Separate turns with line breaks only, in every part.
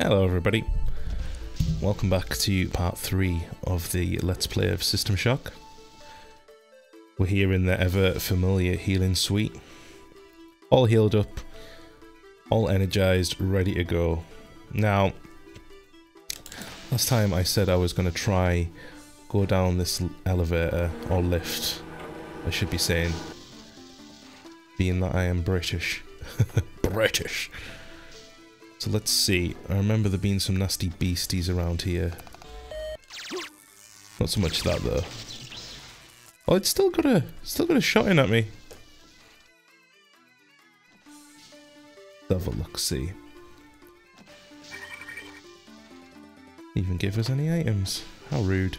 Hello everybody. Welcome back to part 3 of the Let's Play of System Shock. We're here in the ever familiar healing suite. All healed up, all energized, ready to go. Now, last time I said I was going to try go down this elevator or lift, I should be saying, being that I am British. British. So let's see. I remember there being some nasty beasties around here. Not so much that though. Oh, it's still got a still got a shot in at me. Let's have a look, see. Even give us any items. How rude.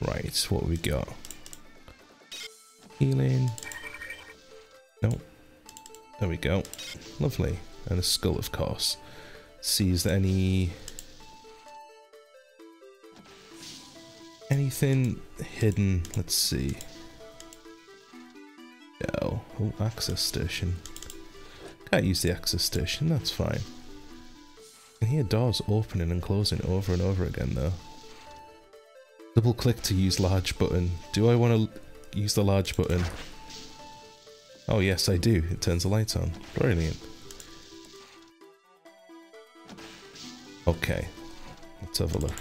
Right, what we got? Healing. Nope. There we go. Lovely. And a skull, of course. See, is there any... Anything hidden? Let's see. Oh, oh, access station. Can't use the access station, that's fine. I can hear doors opening and closing over and over again though. Double click to use large button. Do I want to use the large button? Oh yes, I do. It turns the lights on. Brilliant. Okay. Let's have a look.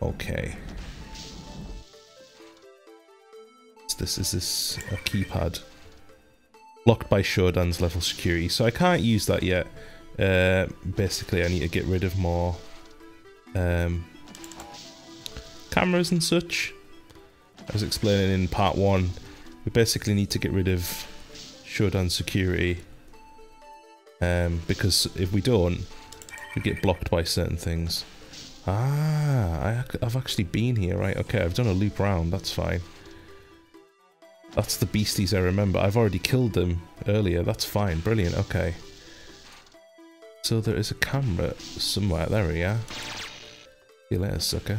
Okay. This is this a keypad. Locked by Shodan's level security, so I can't use that yet. Uh, basically, I need to get rid of more um, cameras and such. I was explaining in part one, we basically need to get rid of Shodan security um, because if we don't, we get blocked by certain things. Ah, I, I've actually been here, right? Okay, I've done a loop round, that's fine. That's the beasties I remember. I've already killed them earlier, that's fine, brilliant, okay. So there is a camera somewhere. There we are. See later, sucker.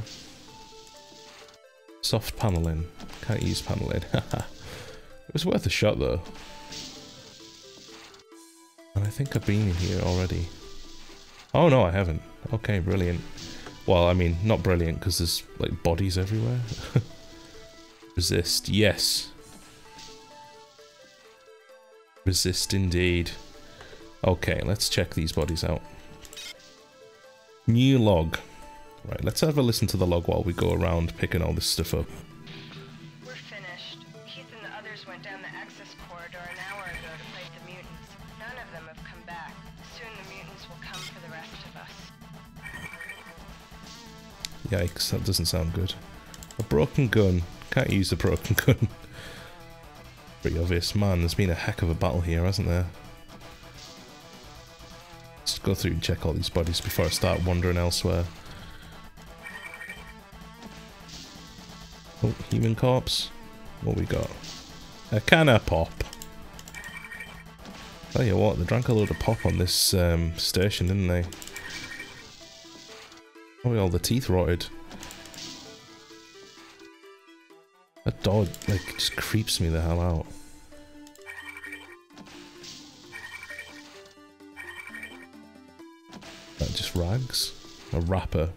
Soft paneling. Can't use paneling. it was worth a shot though. And I think I've been in here already. Oh no, I haven't. Okay, brilliant. Well, I mean, not brilliant because there's like bodies everywhere. Resist, yes. Resist indeed. Okay, let's check these bodies out. New log. Right, let's have a listen to the log while we go around picking all this stuff up.
We're finished. Keith and the others went down the access corridor an hour ago to fight the mutants. None of them have come back. Soon the mutants will come for the rest of us.
Yikes, that doesn't sound good. A broken gun. Can't use a broken gun. Pretty obvious. Man, there's been a heck of a battle here, hasn't there? Let's go through and check all these bodies before I start wandering elsewhere. Oh, human corpse. What we got? A can of pop. Tell you what, they drank a load of pop on this um, station, didn't they? Probably all the teeth rotted. That dog, like, just creeps me the hell out. That just rags? A wrapper.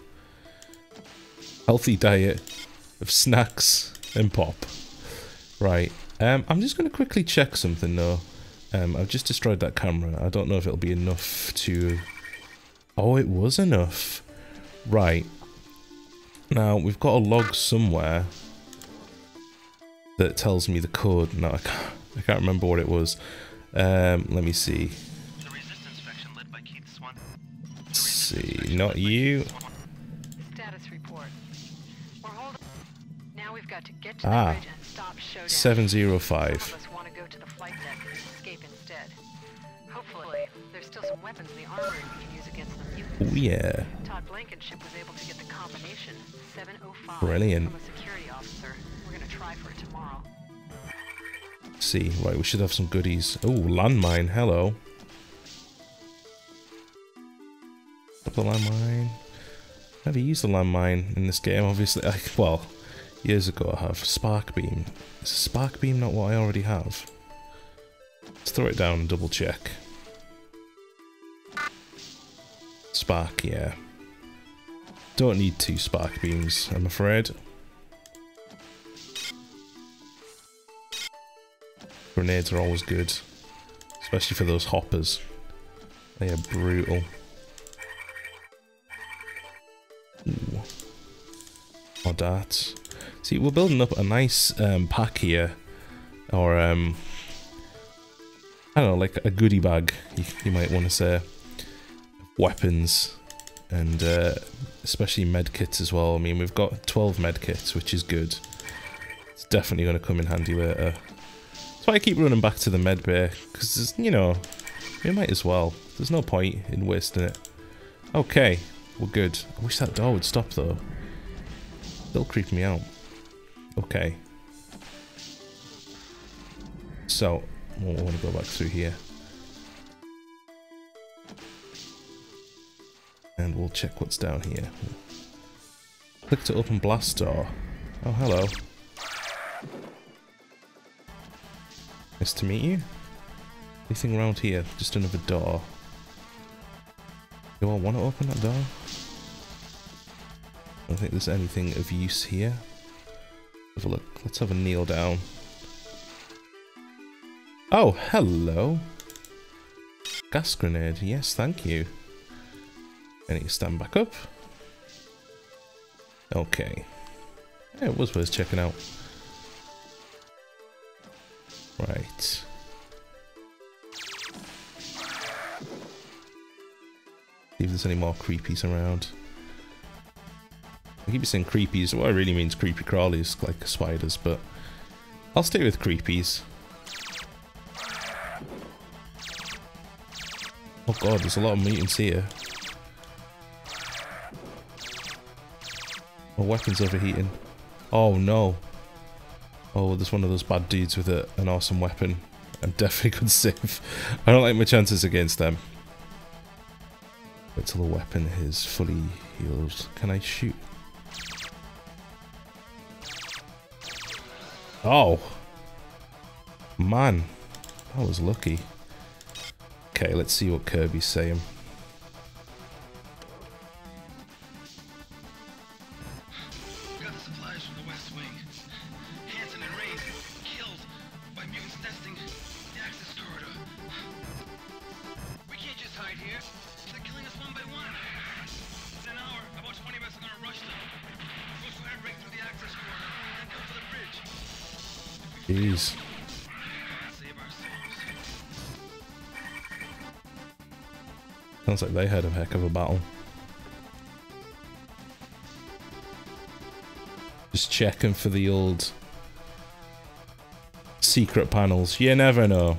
Healthy diet of snacks and pop. Right. Um, I'm just going to quickly check something though. Um, I've just destroyed that camera. I don't know if it'll be enough to... Oh, it was enough. Right. Now, we've got a log somewhere that tells me the code. No, I can't, I can't remember what it was. Um, let me see.
The resistance faction led by Keith Swan.
Let's see. Not you.
We've got to get to
Ah.
the bridge and stop Shodan.
705.
Some of us want to go to the flight deck and escape instead. Hopefully, there's still some weapons in the armory we can use against the mutants.
Oh yeah.
Todd Blankenship was able to get the combination 705
Brilliant.
from a security officer. We're gonna try for it tomorrow.
Let's see. Right, we should have some goodies. Oh, landmine. Hello. Up the landmine. Never used the landmine in this game, obviously. I, well, years ago I have. Spark beam. Is a spark beam not what I already have? Let's throw it down and double check. Spark, yeah. Don't need two spark beams, I'm afraid. Grenades are always good. Especially for those hoppers. They are brutal. Ooh. Darts. See, we're building up a nice um, pack here. Or, um... I don't know, like a goodie bag, you, you might want to say. Weapons. And uh, especially medkits as well. I mean, we've got 12 medkits, which is good. It's definitely going to come in handy later. That's why I keep running back to the med bay. Because, you know, we might as well. There's no point in wasting it. Okay, we're good. I wish that door would stop though. It'll creep me out. Okay. So, we want to go back through here. And we'll check what's down here. Click to open blast door. Oh, hello. Nice to meet you. Anything around here? Just another door. Do I want to open that door? I don't think there's anything of use here. Have a look. Let's have a kneel down. Oh, hello. Gas grenade. Yes, thank you. I need to stand back up. Okay. Yeah, it was worth checking out. Right. See if there's any more creepies around. I keep saying creepies, what I really mean is creepy crawlies, like spiders, but I'll stay with creepies. Oh god, there's a lot of mutants here. My weapon's overheating. Oh no. Oh, there's one of those bad dudes with a, an awesome weapon. I'm definitely good save. I don't like my chances against them. Wait till the weapon is fully healed. Can I shoot? Oh. Man. I was lucky. Okay, let's see what Kirby's saying. Jeez. Sounds like they had a heck of a battle. Just checking for the old secret panels. You never know.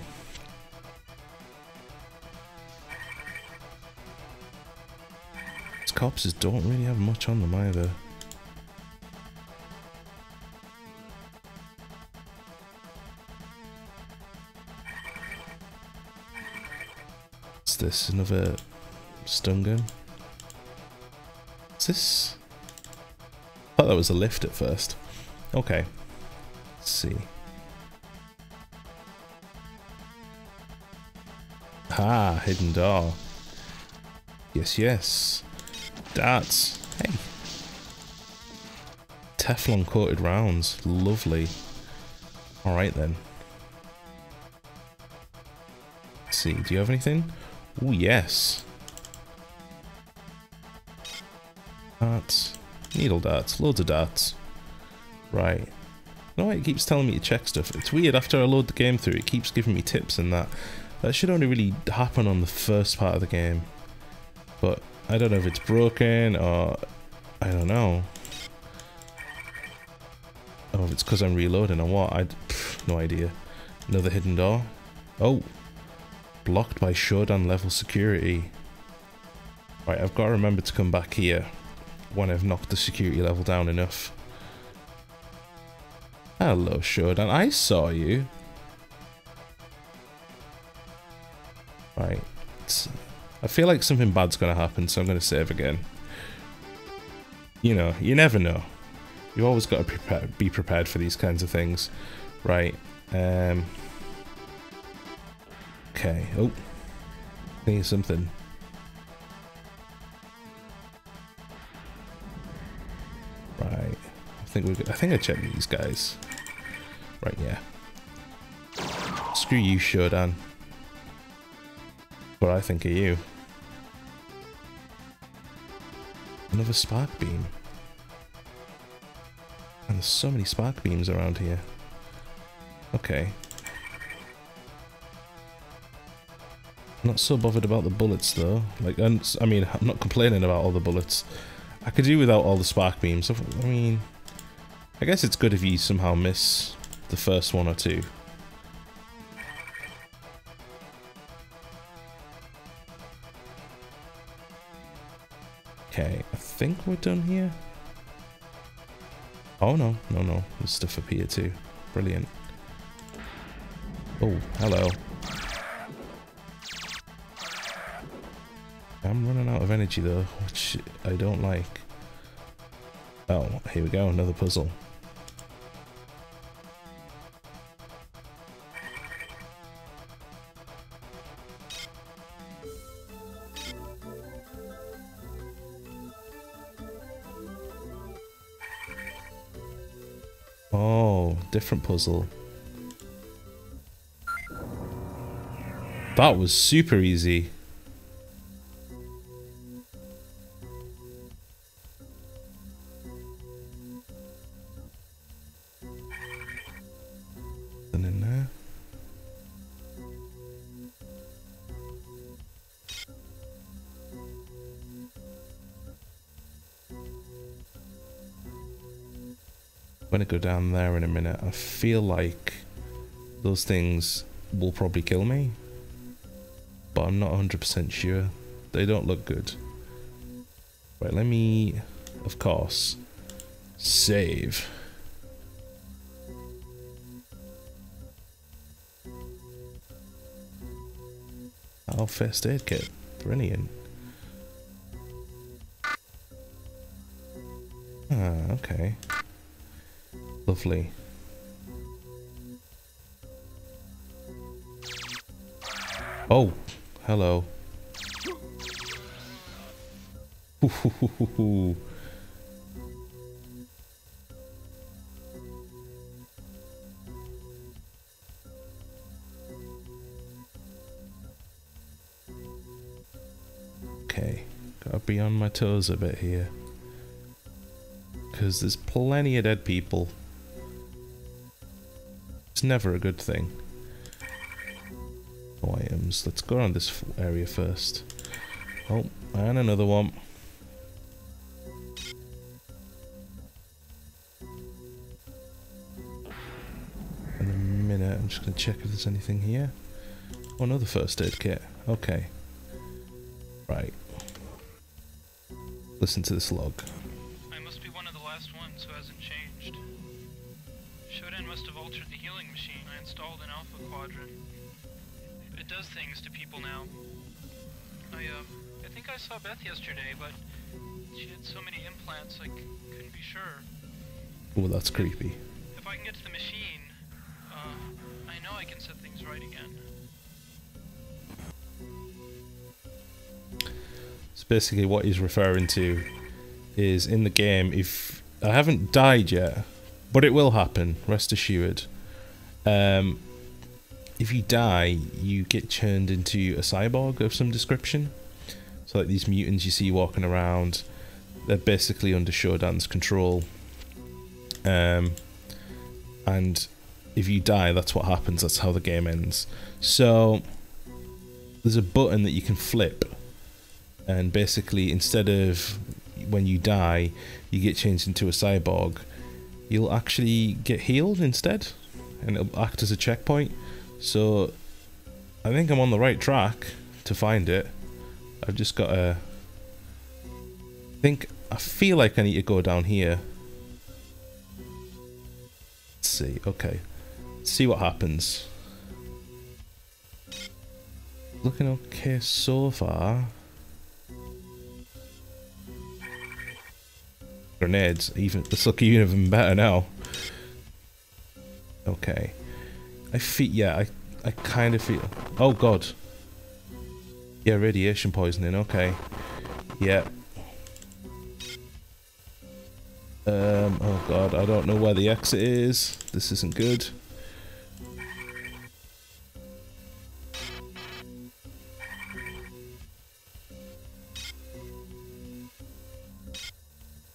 These corpses don't really have much on them either. This? Another stun gun? Is this? I thought that was a lift at first. Okay. Let's see. Ah, hidden door. Yes, yes. Darts. Hey. Teflon coated rounds. Lovely. Alright then. Let's see, do you have anything? Oh yes. Darts. Needle darts. Loads of darts. Right. No, it keeps telling me to check stuff. It's weird, after I load the game through, it keeps giving me tips and that. That should only really happen on the first part of the game. But I don't know if it's broken or... I don't know. Oh, if it's because I'm reloading or what. I no idea. Another hidden door. Oh. Blocked by Shodan level security. Right, I've got to remember to come back here when I've knocked the security level down enough. Hello, Shodan. I saw you. Right. I feel like something bad's going to happen, so I'm going to save again. you know, you never know. You've always got to prepare, be prepared for these kinds of things. Right. Um, okay. Oh. Think something. Right. I think we. I think I checked these guys. Right. Yeah. Screw you, Shodan. What I think of you. Another spark beam. And there's so many spark beams around here. Okay. Not so bothered about the bullets though. Like, I mean, I'm not complaining about all the bullets. I could do without all the spark beams. I mean, I guess it's good if you somehow miss the first one or two. Okay, I think we're done here. Oh no, no, no. There's stuff up here too. Brilliant. Oh, hello. I'm running out of energy though, which I don't like. Oh, here we go, another puzzle. Oh, different puzzle. That was super easy. Down there in a minute. I feel like those things will probably kill me, but I'm not 100% sure. They don't look good. Right, let me, of course, save. Oh, first aid kit. Brilliant. Ah, okay. Lovely. Oh, hello. okay, gotta be on my toes a bit here. Because there's plenty of dead people it's never a good thing. Oh, no items. Let's go around this area first. Oh, and another one. In a minute, I'm just going to check if there's anything here. Oh, another first aid kit. Okay. Right. Listen to this log.
Saw Beth yesterday, but she had so many implants I couldn't be sure.
Oh, that's creepy.
If I can get to the machine, uh, I know I can set things right again.
So basically what he's referring to is in the game, if I haven't died yet, but it will happen, rest assured. Um, if you die, you get turned into a cyborg of some description. So like these mutants you see walking around, they're basically under Shodan's control. Um, and if you die, that's what happens. That's how the game ends. So there's a button that you can flip, and basically instead of when you die, you get changed into a cyborg, you'll actually get healed instead, and it'll act as a checkpoint. So I think I'm on the right track to find it. I've just got to... Think... I feel like I need to go down here. Let's see. Okay. Let's see what happens. Looking okay so far. Grenades. Even this look even better now. Okay. I feel yeah, I I kind of feel Oh god. Yeah, radiation poisoning, okay. Yeah. Um, oh god, I don't know where the exit is. This isn't good.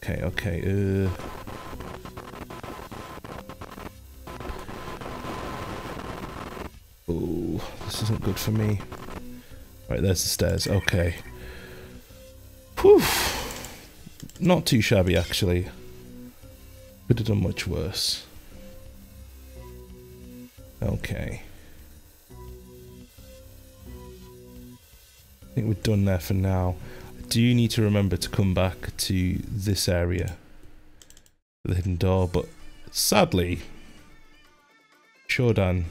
Okay, okay, uh... Ooh, this isn't good for me. Right, there's the stairs, okay. Whew. Not too shabby, actually. Could have done much worse. Okay. I think we're done there for now. Do need to remember to come back to this area. The hidden door, but sadly, Shodan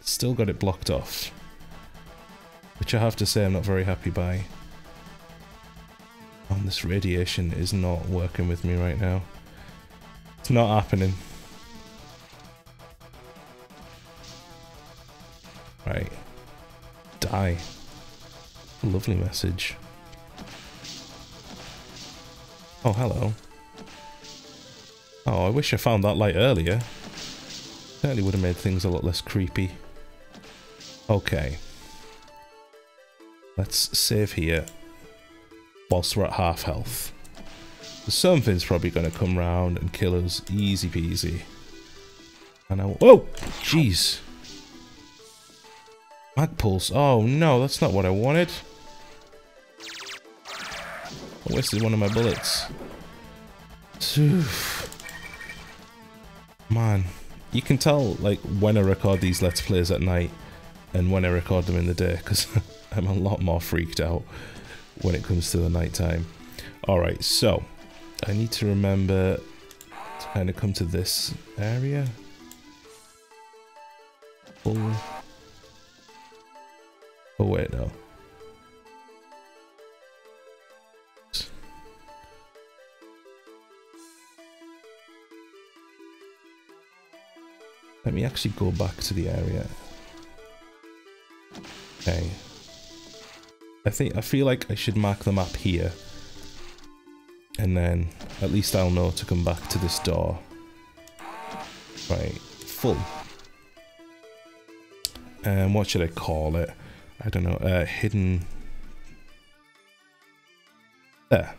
still got it blocked off. Which I have to say I'm not very happy by. And this radiation is not working with me right now. It's not happening. Right. Die. Lovely message. Oh, hello. Oh, I wish I found that light earlier. Certainly would have made things a lot less creepy. Okay. Let's save here. Whilst we're at half health. Something's probably going to come round and kill us. Easy peasy. And I... Whoa! Oh, jeez. Magpulse. Oh no, that's not what I wanted. I wasted one of my bullets. Man. You can tell, like, when I record these Let's Plays at night and when I record them in the day, because I'm a lot more freaked out when it comes to the night time. Alright, so, I need to remember to kind of come to this area. Oh, oh wait, no. Let me actually go back to the area. Okay. I think I feel like I should mark the map here. And then at least I'll know to come back to this door. Right, full. And um, what should I call it? I don't know, uh, hidden... There.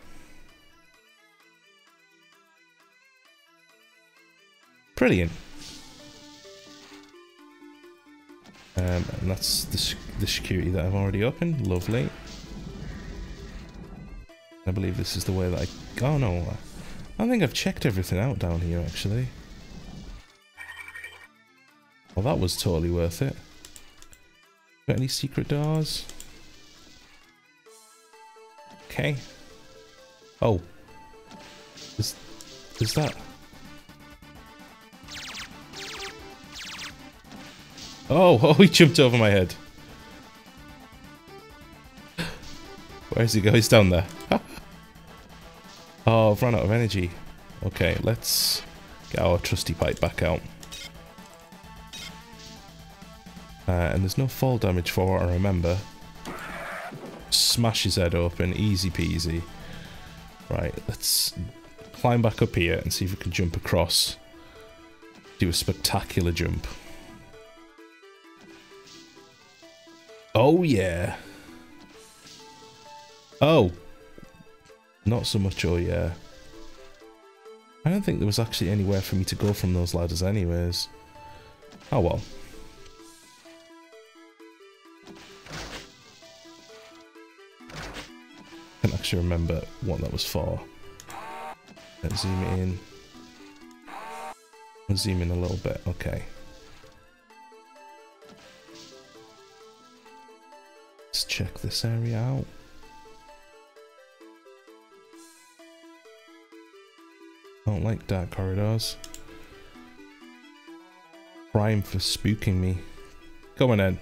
Brilliant. Um, and that's the, the security that I've already opened. Lovely. I believe this is the way that I... Oh no, I think I've checked everything out down here actually. Well that was totally worth it. Got any secret doors? Okay. Oh. Is, is that... Oh, oh, he jumped over my head. Where's he going? He's down there. oh, I've run out of energy. Okay, let's get our trusty pipe back out. Uh, and there's no fall damage for what I remember. Smash his head open, easy peasy. Right, let's climb back up here and see if we can jump across. Do a spectacular jump. Oh, yeah. Oh. Not so much oh, yeah. I don't think there was actually anywhere for me to go from those ladders anyways. Oh, well. I can't actually remember what that was for. Let's zoom in. Let's zoom in a little bit. Okay. check this area out. Don't like dark corridors. Prime for spooking me. Come on then.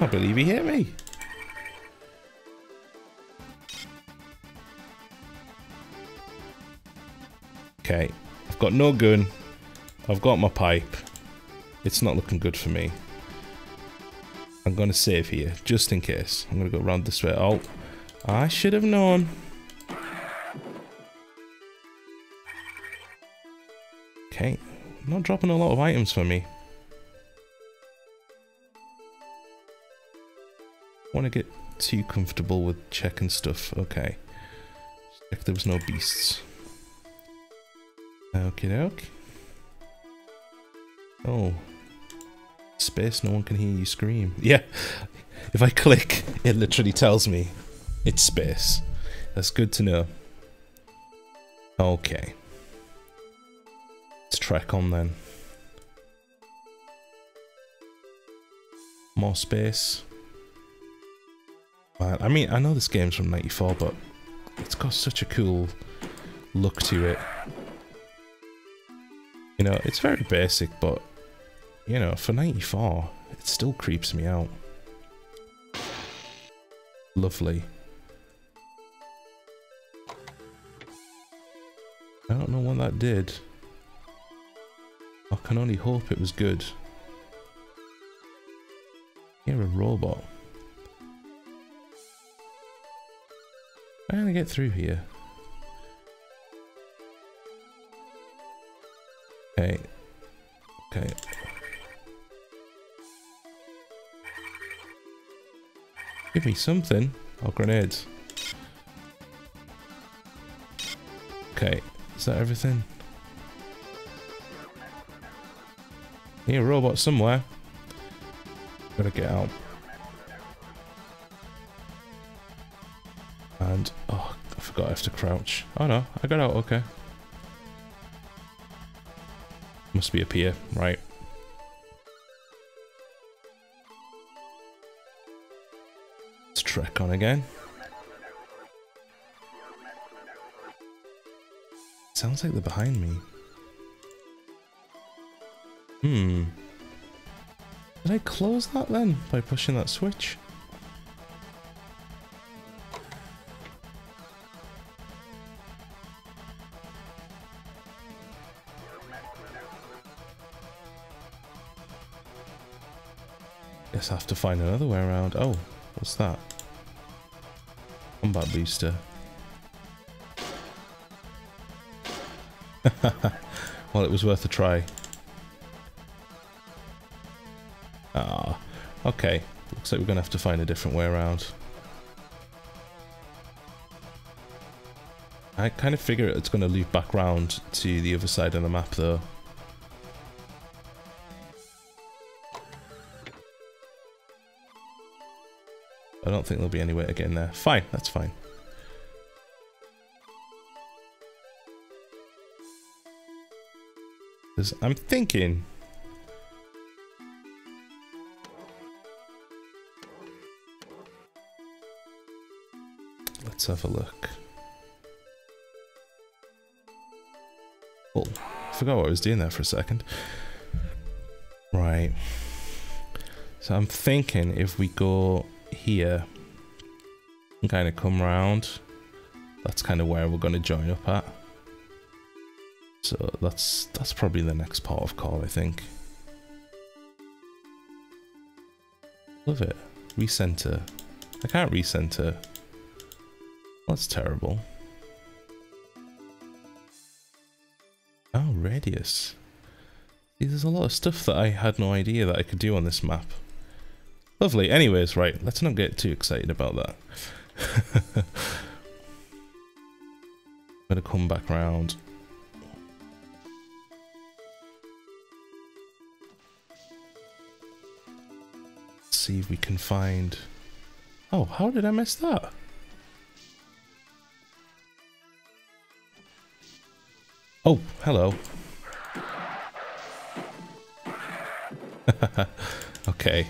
I believe he hit me. Okay, I've got no gun. I've got my pipe. It's not looking good for me. I'm going to save here, just in case. I'm going to go around this way. Oh, I should have known. Okay, not dropping a lot of items for me. want to get too comfortable with checking stuff. Okay. Check there was no beasts. Okay, doke. Oh. Space, no one can hear you scream. Yeah. If I click, it literally tells me it's space. That's good to know. Okay. Let's track on then. More space. Man, I mean, I know this game's from 94, but it's got such a cool look to it. You know, it's very basic, but, you know, for 94, it still creeps me out. Lovely. I don't know what that did. I can only hope it was good. You're a robot. I'm gonna get through here. Okay. Okay. Give me something. Oh, grenades. Okay. Is that everything? Here, robot somewhere. Gotta get out. And, oh, I forgot I have to crouch. Oh no, I got out, okay. Must be up here, right. Let's on again. Sounds like they're behind me. Hmm. Did I close that then by pushing that switch? Guess I have to find another way around. Oh, what's that? Combat booster. well, it was worth a try. Ah, okay. Looks like we're going to have to find a different way around. I kind of figure it's going to loop back round to the other side of the map, though. I don't think there'll be any way to get in there. Fine, that's fine. I'm thinking... Let's have a look. Oh, I forgot what I was doing there for a second. Right. So I'm thinking if we go here and kind of come round, that's kind of where we're going to join up at. So that's that's probably the next part of call, I think. Love it. Recenter. I can't recenter. That's terrible. Oh, radius. There's a lot of stuff that I had no idea that I could do on this map. Lovely. Anyways, right, let's not get too excited about that. I'm gonna come back round. see if we can find... Oh, how did I miss that? Oh, hello. okay.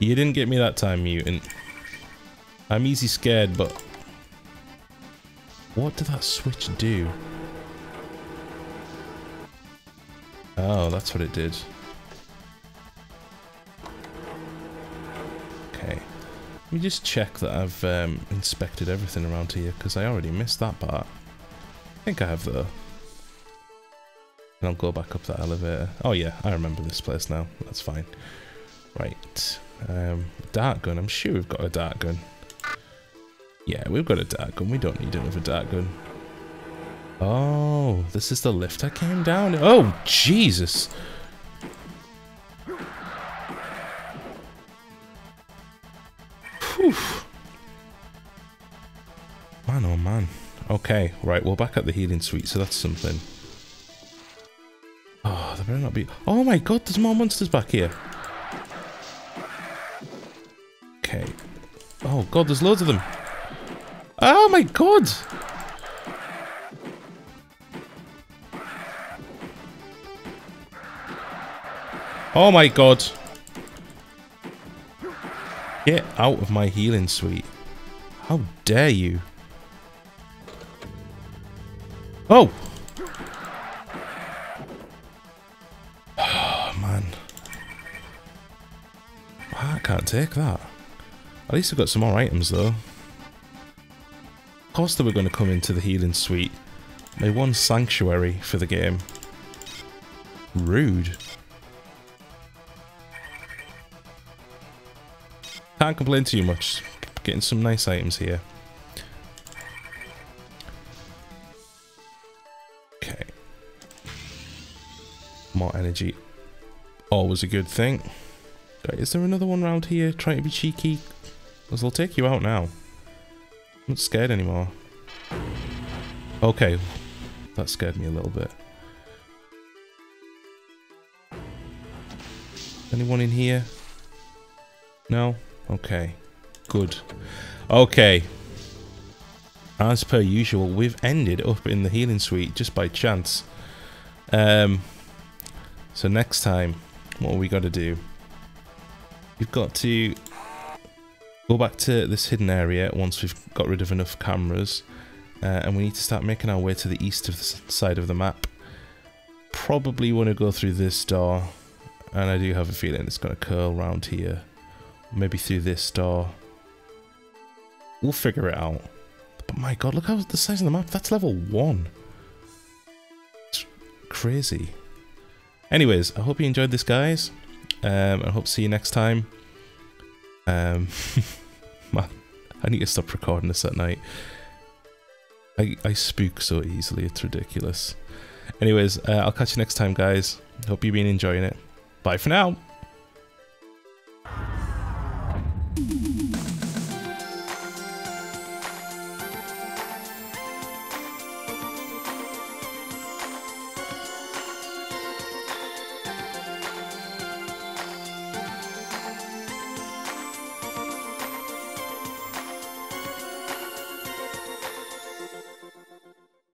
You didn't get me that time, mutant. I'm easy scared, but... What did that switch do? Oh, that's what it did. Okay. Let me just check that I've um, inspected everything around here, because I already missed that part. I think I have, though. And I'll go back up that elevator. Oh yeah, I remember this place now. That's fine. Right. Um, dart gun. I'm sure we've got a dart gun. Yeah, we've got a dart gun. We don't need another dart gun. Oh, this is the lift I came down. Oh, Jesus. Whew. Man, oh man. Okay, right, we're back at the healing suite, so that's something. Oh, there better not be... Oh my god, there's more monsters back here. Oh god, there's loads of them. Oh my god! Oh my god. Get out of my healing suite. How dare you? Oh! Oh, man. I can't take that. At least I've got some more items, though. Of course were going to come into the healing suite. My one sanctuary for the game. Rude. Can't complain too much. Getting some nice items here. Okay. More energy. Always a good thing. Is there another one around here trying to be cheeky? Because they'll take you out now. I'm not scared anymore. Okay. That scared me a little bit. Anyone in here? No? Okay. Good. Okay. As per usual, we've ended up in the healing suite just by chance. Um, so next time, what we got to do? We've got to go back to this hidden area once we've got rid of enough cameras. Uh, and we need to start making our way to the east of the side of the map. Probably want to go through this door. And I do have a feeling it's going to curl around here. Maybe through this door. We'll figure it out. But my god, look how the size of the map. That's level 1. It's crazy. Anyways, I hope you enjoyed this, guys. Um, I hope to see you next time. Um, I need to stop recording this at night. I, I spook so easily, it's ridiculous. Anyways, uh, I'll catch you next time, guys. Hope you've been enjoying it. Bye for now.